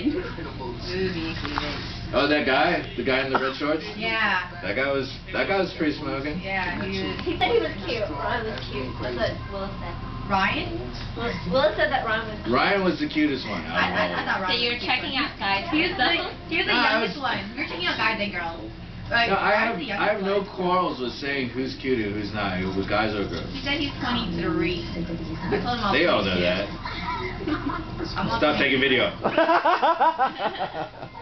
Steven. Movie, Steven. Oh, that guy, the guy in the red shorts. Yeah. That guy was that guy was pretty smoking. Yeah, he was. He said he was cute. Ron was cute. That's what Willis said. Ryan? Willis, Willis said that Ron was cute. Ryan was the cutest one. I, I, I out of all of thought them. Ryan So you're checking out guys. He was the, he was the No, youngest was- one. You're checking out guys and girls. Like, No, I have I have no quarrels with saying who's cute and who's not, with guys or girls. He said he's 23. I told him I'll They all know that. Stop taking video.